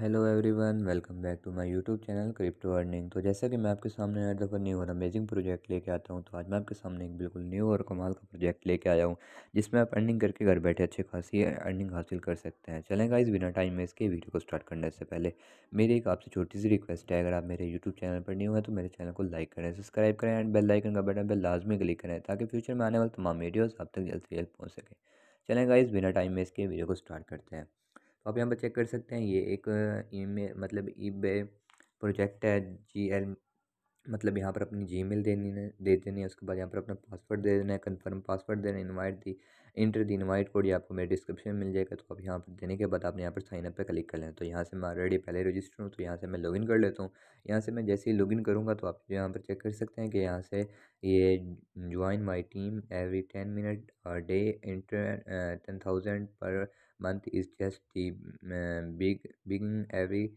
Hello everyone, welcome back to my YouTube channel crypto earning. तो जैसा कि मैं आपके सामने हर दफ़ा न्यू और अमेजिंग प्रोजेक्ट लेके आता हूँ तो आज मैं आपके सामने एक बिल्कुल न्यू और कमाल का प्रोजेक्ट लेके आया हूँ, जिसमें आप अर्निंग करके घर बैठे अच्छी खासी अर्निंग हासिल कर सकते हैं। चलेगा इस बिना टाइम में इसके वीडियो को स्टार्ट करने से पहले, मेरी एक आपसे छोटी सी रिक्वेस्ट है, अगर आप मेरे यूट्यूब चैनल पर न्यू है तो मेरे चैनल को लाइक करें सब्सक्राइब करें एंड बेल लाइकन का बटन पर लाजमी क्लिक करें, ताकि फ्यूचर में आने वाले तमाम वीडियोज़ आप तक जल्द से जल्द पहुँच सकें। चलेगा इस बिना टाइम में इसके वीडियो को स्टार्ट करते हैं। तो आप यहाँ पर चेक कर सकते हैं, ये एक ईमेल मतलब ई प्रोजेक्ट है जी एल मतलब यहाँ पर अपनी जी मेल देनी है, दे देनी है, उसके बाद यहाँ पर अपना पासवर्ड दे देना है, कन्फर्म पासवर्ड देना invite the enter the invite code, ये आपको मेरे डिस्क्रिप्शन में मिल जाएगा तो आप यहाँ पर देने के बाद आपने यहाँ पर साइन अप पे क्लिक कर लें तो यहाँ से मैं ऑलरेडी पहले रजिस्टर हूँ तो यहाँ से मैं लॉगिन कर लेता हूँ, यहाँ से मैं जैसे ही लॉगिन करूँगा तो आप यहाँ पर चेक कर सकते हैं कि यहाँ से ये join my team every ten minute day enter ten thousand per month is just the uh, big beginning every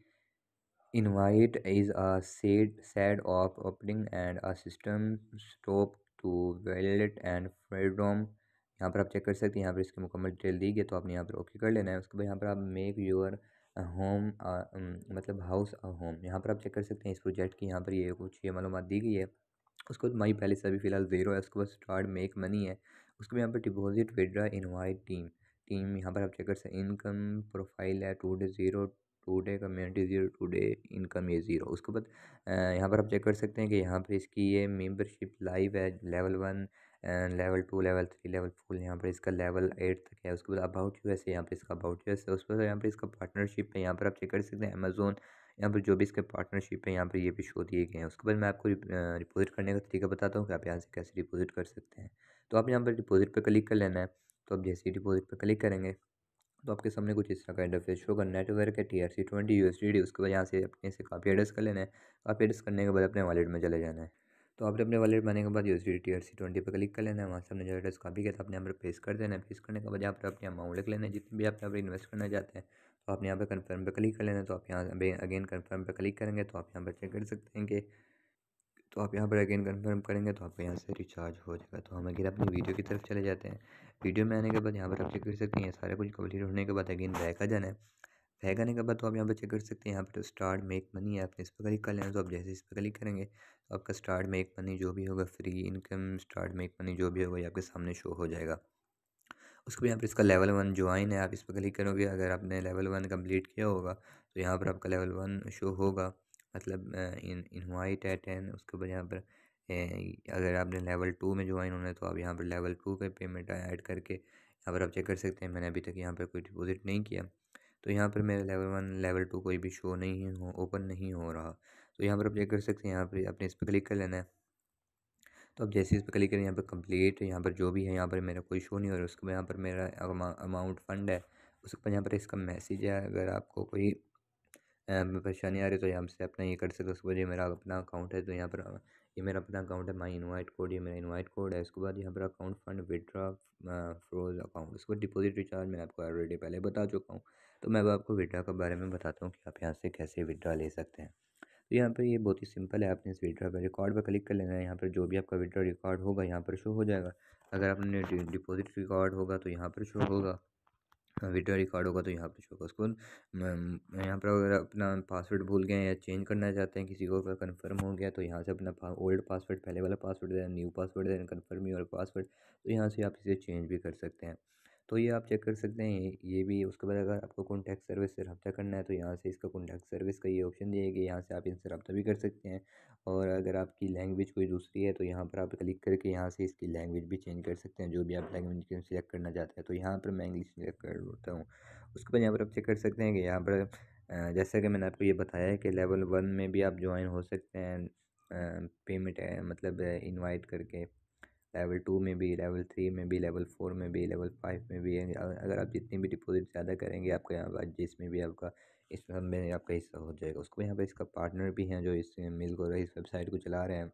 invite is a sad sad of opening and a system stop to validate and freedom. यहाँ पर आप check कर सकते हैं यहाँ पर इसकी मुकम्मल डिटेल दी गई तो आपने यहाँ पर ओके कर लेना है। उसके बाद यहाँ पर आप मेक योर होम मतलब हाउस अ होम यहाँ पर आप चेक कर सकते हैं इस प्रोजेक्ट की यहाँ पर ये कुछ ये मालूम दी गई है। उसको माई पहले से अभी फ़िलहाल ज़ीरो है उसके बाद स्टार्ट मेक मनी है। उसके बाद यहाँ पर deposit withdraw invite team team यहाँ पर आप चेक कर सकते हैं इनकम प्रोफ़ाइल है today zero today community zero today income ये ज़ीरो उसके बाद यहाँ पर आप चेक कर सकते हैं कि यहाँ पर इसकी ये मेंबरशिप लाइव है level one level two level three level four यहाँ पर इसका लेवल एट तक है उसके बाद अबाउट यू एस यहाँ पर इसका अबाउट यू एस है उस पर यहाँ पर इसका पार्टनरशिप है यहाँ पर आप चेक कर सकते हैं अमेजोन यहाँ पर जो भी इसके पार्टनरशिप है यहाँ पर ये भी शो दिए गए हैं उसके बाद मैं आपको डिपॉजिट करने का तरीका बताता हूँ कि आप यहाँ से कैसे डिपॉजिट कर सकते हैं तो आप यहाँ पर डिपॉजिट पर क्लिक कर लेना है तो आप जैसे ही डिपॉजिट पर क्लिक करेंगे तो आपके सामने कुछ इस तरह का इंटरफेस शो होगा। नेटवर्क है T R C twenty U S D D उसके बाद यहाँ से अपने से काफ़ी एड्रेस कर लेना है। काफ़ी एड्रेस करने के बाद अपने वॉलेट में चले जाना है। तो आपने अपने वॉलेट बनाने के बाद U S D T R C twenty पर क्लिक कर लेना है। वहाँ से हमने जो एड्रेस काफ़ी किया था अपने यहाँ पर पेश कर देना है। पेश करने के बाद यहाँ पर अपने अमाउंट लिख लेना है। जितनी भी आप यहाँ पर इन्वेस्ट करना चाहते हैं तो आप यहाँ पर कन्फर्म पर क्लिक कर लेना है। तो आप यहाँ अगेन कन्फर्म पर क्लिक करेंगे तो आप यहाँ पर चेक कर सकते हैं कि तो आप यहाँ पर अगेन कन्फर्म करेंगे तो आपको यहाँ से रिचार्ज हो जाएगा। तो हम अगेन अपनी वीडियो की तरफ़ चले जाते हैं। वीडियो में आने के बाद यहाँ पर आप चेक कर सकते हैं सारा कुछ कंप्लीट होने के बाद अगेन बैक आ जाना है। बैक आने के बाद तो आप यहाँ पर चेक कर सकते हैं, यहाँ पर स्टार्ट मेक मनी है आपने इस पर क्लिक कर लेना। तो आप जैसे इस पर क्लिक करेंगे तो आपका स्टार्ट मेक मनी जो भी होगा free income start make money जो भी होगा, ये आपके सामने शो हो जाएगा। उसके बाद यहाँ पर इसका लेवल वन ज्वाइन है, आप इस पर क्लिक करोगे। अगर आपने लेवल वन कंप्लीट किया होगा तो यहाँ पर आपका लेवल वन शो होगा। मतलब इन इनवाइट है टेन उसके बाद यहाँ पर अगर आपने लेवल टू में ज्वाइन होना है तो आप यहाँ पर लेवल टू पे पेमेंट ऐड करके यहाँ पर आप चेक कर सकते हैं मैंने अभी तक यहाँ पर कोई डिपॉजिट नहीं किया तो यहाँ पर मेरा लेवल वन लेवल टू कोई भी शो नहीं हो ओपन नहीं हो रहा तो यहाँ पर आप चेक कर सकते हैं यहाँ पर अपने इस पर क्लिक कर लेना है तो अब जैसे इस पर क्लिक करें यहाँ पर कंप्लीट यहाँ पर जो भी है यहाँ पर मेरा कोई शो नहीं हो रहा उसके बाद यहाँ पर मेरा अमाउंट फंड है उसके बाद यहाँ पर इसका मैसेज है अगर आपको कोई परेशानी आ रही है तो यहाँ से अपना ये कर सकते उसके बाद ये मेरा अपना अकाउंट है तो यहाँ पर ये मेरा अपना अकाउंट है माई इनवाइट कोड ये मेरा इनवाइट कोड है उसके बाद यहाँ पर account fund withdraw frozen account बाद डिपॉजिट रिचार्ज मैं आपको ऑलरेडी पहले बता चुका हूँ तो मैं अब आपको विड्रा के बारे में बताता हूँ कि आप यहाँ से कैसे विड्रा ले सकते हैं। तो यहाँ पर ये बहुत ही सिंपल है, आपने इस विड्रा पर रिकॉर्ड पर क्लिक कर लेना है, यहाँ पर जो भी आपका विड्रा रिकॉर्ड होगा, यहाँ पर शो हो जाएगा, अगर आपने डिपॉजिट रिकॉर्ड होगा तो यहाँ पर शो होगा। वीडियो रिकॉर्ड होगा तो यहाँ पे शो उसको यहाँ पर अगर अपना पासवर्ड भूल गए या चेंज करना चाहते हैं, किसी को अगर कन्फर्म हो गया तो यहाँ से अपना ओल्ड पासवर्ड पहले वाला पासवर्ड देना न्यू पासवर्ड देना कन्फर्म योर पासवर्ड तो यहाँ से आप इसे चेंज भी कर सकते हैं। तो ये आप चेक कर सकते हैं, ये भी उसके बाद अगर आपको कॉन्टैक्ट सर्विस से रब्ता करना है तो यहाँ से इसका कॉन्टैक्ट सर्विस का ये ऑप्शन दिए कि यहाँ से आप इनसे रब्ता भी कर सकते हैं। और अगर आपकी लैंग्वेज कोई दूसरी है तो यहाँ पर आप क्लिक करके यहाँ से इसकी लैंग्वेज भी चेंज कर सकते हैं, जो भी आप लैंग्वेज सेलेक्ट करना चाहते हैं तो यहाँ पर मैं इंग्लिश सेलेक्ट करता हूँ। उसके बाद यहाँ पर आप चेक कर सकते हैं कि यहाँ पर जैसा कि मैंने आपको ये बताया है कि लेवल वन में भी आप ज्वाइन हो सकते हैं पेमेंट मतलब इनवाइट करके। लेवल टू में भी लेवल थ्री में भी लेवल फोर में भी लेवल फाइव में भी अगर आप जितनी भी डिपॉजिट ज़्यादा करेंगे, आपका यहाँ पर जिसमें भी आपका इस में आपका हिस्सा हो जाएगा। उसको यहाँ पर इसका पार्टनर भी हैं जो इस मिल को, इस वेबसाइट को चला रहे हैं।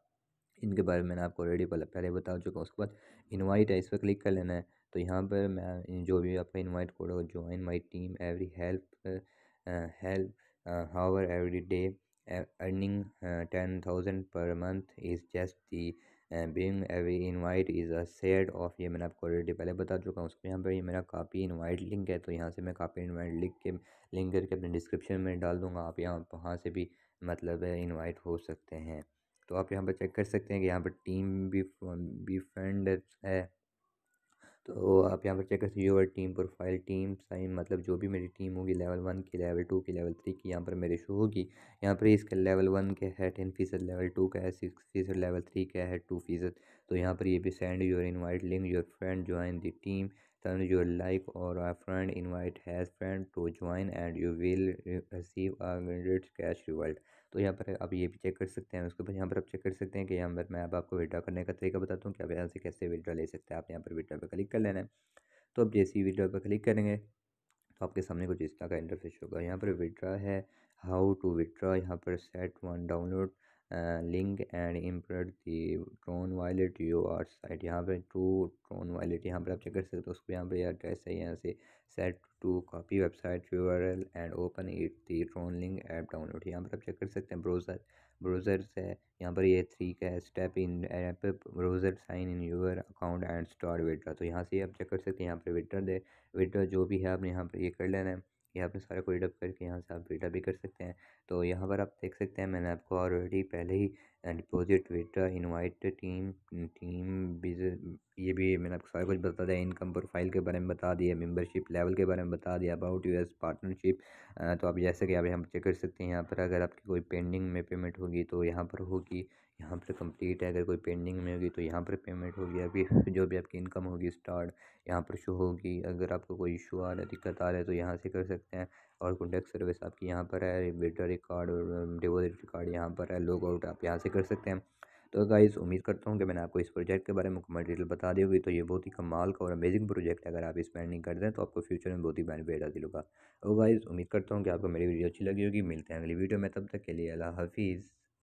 इनके बारे में मैंने आपको ऑलरेडी पहले बता चुका हूँ। उसके बाद इनवाइट है, इस पर क्लिक कर लेना है। तो यहाँ पर मैं जो भी आपका इनवाइट कोड होगा join my team every help help hour every day earning ten thousand per month is just the being AV invite is a set of ये मैंने आपको ऑलरेडी पहले बता चुका हूँ, उसको यहाँ पर ये मेरा कापी इनवाइट लिंक है तो यहाँ से मैं कापी इनवाइट लिख के लिंक करके अपने डिस्क्रिप्शन में डाल दूँगा, आप यहाँ वहाँ से भी मतलब इन्वाइट हो सकते हैं। तो आप यहाँ पर चेक कर सकते हैं कि यहाँ पर टीम भी भी फ्रेंड है। तो आप यहाँ पर चेक कर सकते your team profile team sign मतलब जो भी मेरी टीम होगी लेवल वन की लेवल टू की लेवल थ्री की यहाँ पर मेरे शो होगी। यहाँ पर इसका लेवल वन के है टेन फ़ीसद लेवल टू का है सिक्स फ़ीसद लेवल थ्री का है टू फ़ीसद। तो यहाँ पर ये भी send your invite link your friend join the team turn your like or a friend, invite has friend to join and you will receive a तो यहाँ पर आप ये भी चेक कर सकते हैं, उसके बाद यहाँ पर आप चेक कर सकते हैं कि यहाँ पर मैं अब आपको विड्रा करने का तरीका बताता हूँ कि आप यहाँ से कैसे विड्रा ले सकते हैं। आप यहाँ पर विड्रा पर क्लिक कर लेना है। तो आप जैसे ही विड्रा पर क्लिक करेंगे तो आपके सामने कुछ इस तरह का इंटरफेस होगा। यहाँ पर विड्रा है हाउ टू विड्रा यहाँ पर set one download link and import the Tron wallet U R site यहाँ पर टू ट्रोन वायलेट यहाँ पर आप चेक कर सकते हो, उसको यहाँ पर एड्रेस है यहाँ से set two copy website U R L and open it the Tron link app download. यहाँ पर आप चेक कर सकते हैं ब्राउज़र ब्राउज़र है यहाँ पर ये थ्री का है step in app browser sign in your account and start withdraw तो यहाँ से आप चेक कर सकते हैं, यहाँ पर विड्रा दे विड्रा जो भी है आपने यहाँ पर ये कर लेना है। ये आपने सारा कोई डब करके यहाँ से आप विड्रा भी कर सकते हैं। तो यहाँ पर आप देख सकते हैं मैंने आपको ऑलरेडी पहले ही deposit withdraw invite team team बिज ये भी मैंने आपको सारा कुछ बता दिया। इनकम प्रोफ़ाइल के बारे में बता दिया मेंबरशिप लेवल के बारे में बता दिया अबाउट यूएस पार्टनरशिप तो आप जैसे कि आप यहाँ चेक कर सकते हैं। यहाँ पर अगर आपकी कोई पेंडिंग में पेमेंट होगी तो यहाँ पर होगी। यहाँ पर कंप्लीट है, अगर कोई पेंडिंग में होगी तो यहाँ पर पेमेंट होगी अभी जो भी आपकी इनकम होगी स्टार्ट यहाँ पर शो होगी। अगर आपको कोई इशू आ रहा है, दिक्कत आ रहा है तो यहाँ से कर सकते हैं। और कॉन्टैक्ट सर्विस आपकी यहाँ पर है विड्रा रिकॉर्ड और डिपोजिट रिकॉर्ड यहाँ पर है लॉग आउट आप यहाँ से कर सकते हैं। तो गाइस उम्मीद करता हूँ कि मैंने आपको इस प्रोजेक्ट के बारे में मुकम्मल डिटेल बता दी होगी। तो ये बहुत ही कमाल का और अमेजिंग प्रोजेक्ट है, अगर आप इस पेंडिंग कर दें तो आपको फ्यूचर में बहुत ही बेनिफिट हासिल होगा। तो गाइस उम्मीद करता हूँ कि आपको मेरी वीडियो अच्छी लगी होगी। मिलते हैं अगली वीडियो में, तब तक के लिए अल्लाह हाफिज़।